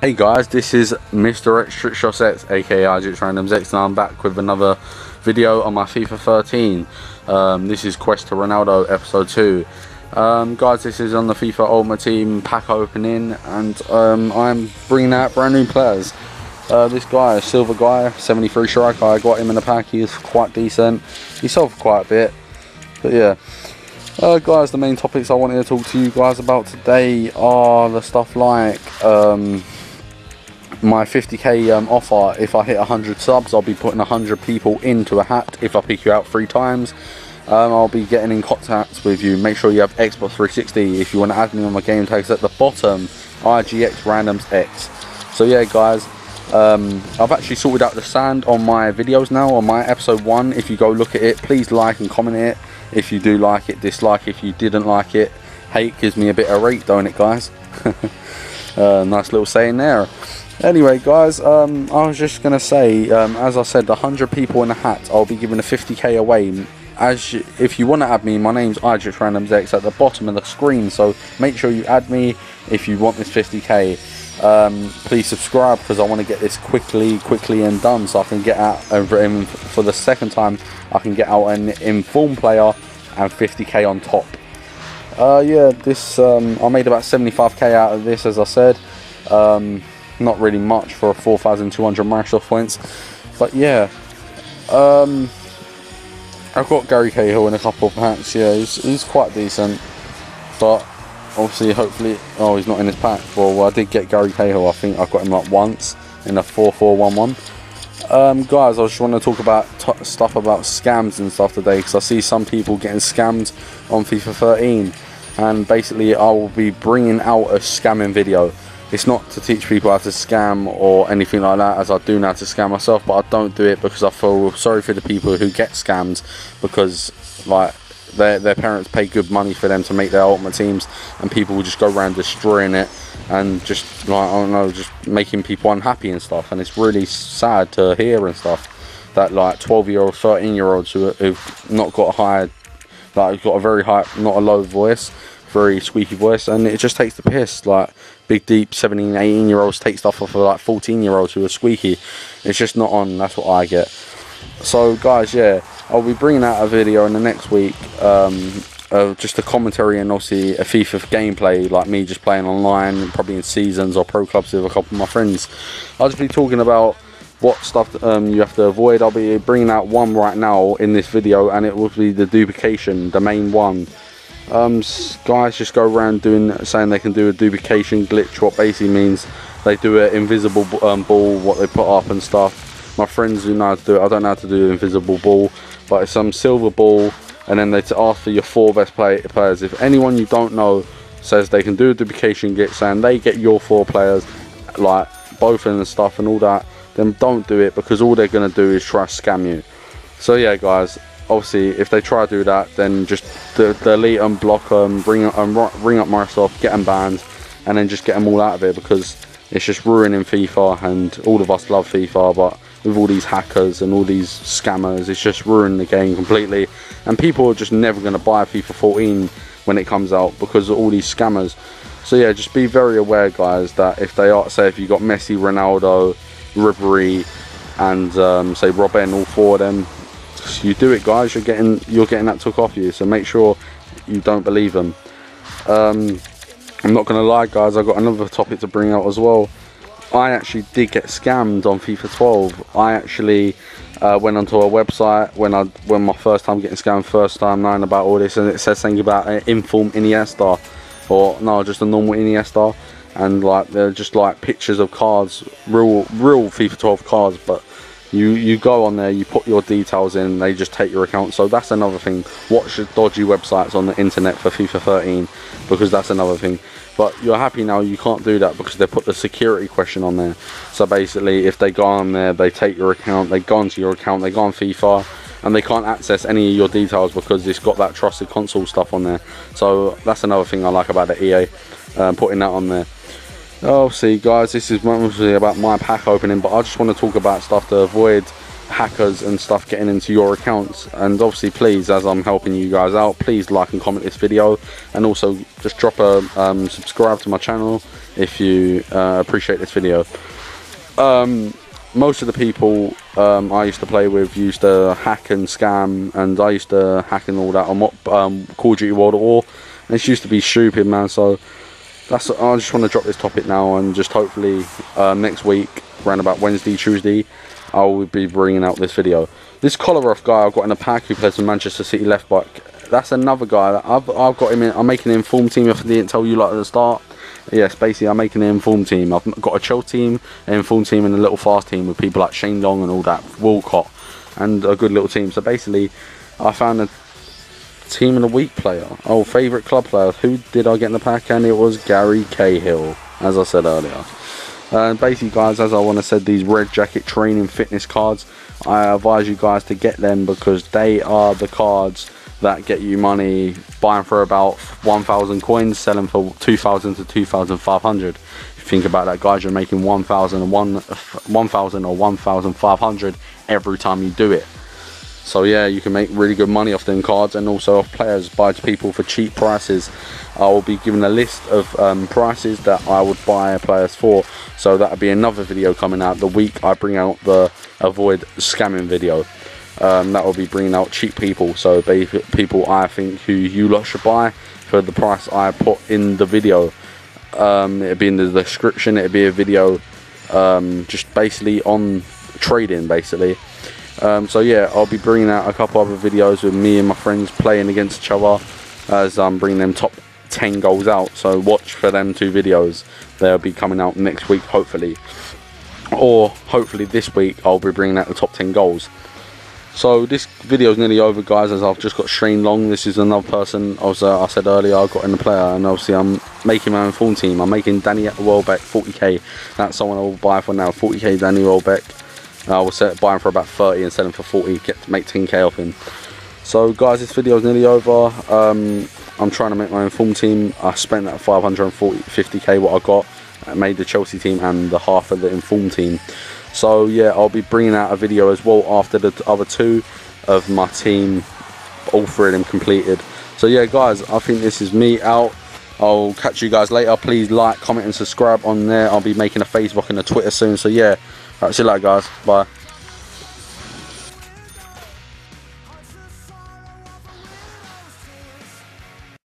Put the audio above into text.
Hey guys, this is Mr. XTrickshotz X, aka Ijix Randoms X and I'm back with another video on my FIFA 13. Um, this is Quest to Ronaldo episode 2. Um, guys, this is on the FIFA Ultimate Team pack opening and um, I'm bringing out brand new players. Uh, this guy, a silver guy, 73 striker, I got him in the pack, he's quite decent. He sold for quite a bit, but yeah. Uh, guys, the main topics I wanted to talk to you guys about today are the stuff like um, my 50k um, offer if I hit 100 subs I'll be putting 100 people into a hat. If I pick you out three times um, I'll be getting in contact with you. Make sure you have Xbox 360 if you want to add me on my game tags at the bottom IGX randoms X. So yeah guys um, I've actually sorted out the sand on my videos now on my episode 1 if you go look at it please like and comment it. If you do like it dislike. If you didn't like it hate gives me a bit of rate don't it guys? Uh, nice little saying there Anyway, guys, um, I was just gonna say, um, as I said, 100 people in a hat, I'll be giving a 50k away. As you, if you want to add me, my name's Ijix Randoms at the bottom of the screen. So make sure you add me if you want this 50k. Um, please subscribe because I want to get this quickly, quickly and done, so I can get out and for the second time, I can get out an informed player and 50k on top. Uh, yeah, this um, I made about 75k out of this, as I said. Not really much for 4,200 Microsoft points. But yeah, um, I've got Gary Cahill in a couple of packs. Yeah, he's, he's quite decent. But obviously, hopefully, oh, he's not in his pack. Well, I did get Gary Cahill. I think I've got him like once in a 4-4-1-1. Um, guys, I just want to talk about stuff about scams and stuff today because I see some people getting scammed on FIFA 13, and basically, I will be bringing out a scamming video it's not to teach people how to scam or anything like that as I do now to scam myself but I don't do it because I feel sorry for the people who get scammed because like their, their parents pay good money for them to make their ultimate teams and people will just go around destroying it and just like I don't know just making people unhappy and stuff. And it's really sad to hear and stuff that like 12 year old 13 year olds who, who've not got a high like got a very high not a low voice very squeaky voice and it just takes the piss. Like big deep 17 18 year olds take stuff off of like 14 year olds who are squeaky. It's just not on. That's what i get. So guys yeah i'll be bringing out a video in the next week um, of just a commentary and obviously a FIFA gameplay like me just playing online probably in seasons or pro clubs with a couple of my friends. I'll just be talking about what stuff um, you have to avoid. I'll be bringing out one right now in this video and it will be the duplication the main one um, guys just go around doing saying they can do a duplication glitch what basically means they do an invisible um, ball what they put up and stuff. My friends who know how to do it. I don't know how to do an invisible ball but it's some silver ball and then they ask for your four best play players. If anyone you don't know says they can do a duplication glitch and they get your four players like both and stuff and all that then don't do it because all they're going to do is try to scam you. So yeah guys obviously if they try to do that then just delete them block them bring them ring up Microsoft get them banned and then just get them all out of it because it's just ruining FIFA and all of us love FIFA but with all these hackers and all these scammers it's just ruining the game completely. And people are just never going to buy FIFA 14 when it comes out because of all these scammers. So yeah just be very aware guys that if they are say if you got Messi Ronaldo Ribery and um, say Robin all four of them you do it guys you're getting you're getting that took off you so make sure you don't believe them um, I'm not gonna lie guys I've got another topic to bring out as well. I actually did get scammed on FIFA 12 I actually uh, went onto a website when I when my first time getting scammed first time knowing about all this and it says something about an inform Iniesta or no just a normal Iniesta and like they're just like pictures of cards real real FIFA 12 cards but you you go on there you put your details in they just take your account. So that's another thing. Watch dodgy websites on the internet for FIFA 13 because that's another thing. But you're happy now you can't do that because they put the security question on there. So basically if they go on there they take your account they go onto your account they go on FIFA and they can't access any of your details because it's got that trusted console stuff on there. So that's another thing I like about the EA um, putting that on there Oh, see, guys, this is mostly about my pack opening, but I just want to talk about stuff to avoid hackers and stuff getting into your accounts. And obviously please as I'm helping you guys out please like and comment this video. And also just drop a um, subscribe to my channel if you uh, appreciate this video. Um, most of the people um, I used to play with used to hack and scam and I used to hack and all that on um, Call of Duty World War. And this used to be stupid man so that's I just want to drop this topic now and just hopefully uh, next week around about Wednesday Tuesday I will be bringing out this video. This Kolarov guy I've got in a pack who plays for Manchester City left back that's another guy that I've, I've got him in I'm making an informed team if I didn't tell you like at the start. Yes basically I'm making an informed team. I've got a chill team an informed team and a little fast team with people like Shane Long and all that Walcott and a good little team. So basically I found a team of the week player. Oh favorite club player. Who did I get in the pack? And it was Gary Cahill as I said earlier. And basically guys as I want to said these red jacket training fitness cards I advise you guys to get them because they are the cards that get you money buying for about 1000 coins selling for 2000 to 2500 if you think about that guys you're making 1000 1000 or 1500 every time you do it so yeah you can make really good money off them cards and also off players. Buy to people for cheap prices. I will be giving a list of um, prices that I would buy players for. So that'll be another video coming out the week I bring out the avoid scamming video. Um, that will be bringing out cheap people. So people I think who you lot should buy for the price I put in the video. Um, it'll be in the description. It'll be a video um, just basically on trading basically um, so yeah I'll be bringing out a couple other videos with me and my friends playing against each other as I'm bringing them top 10 goals out so watch for them two videos they'll be coming out next week hopefully or hopefully this week I'll be bringing out the top 10 goals so this video is nearly over guys as I've just got Shane Long. This is another person as uh, I said earlier I got in the player and obviously I'm making my own full team. I'm making Danny at the Welbeck 40k. That's someone I will buy for now. 40k Danny Welbeck. I will set for about 30 and sell him for 40. Get to make 10k off him. So guys this video is nearly over. Um, I'm trying to make my own full team. I spent that 540 50k what I got. I made the Chelsea team and the half of the informed team so yeah I'll be bringing out a video as well after the other two of my team all three of them completed so yeah guys I think this is me out I'll catch you guys later please like comment and subscribe on there I'll be making a Facebook and a Twitter soon so yeah right see you later guys. Bye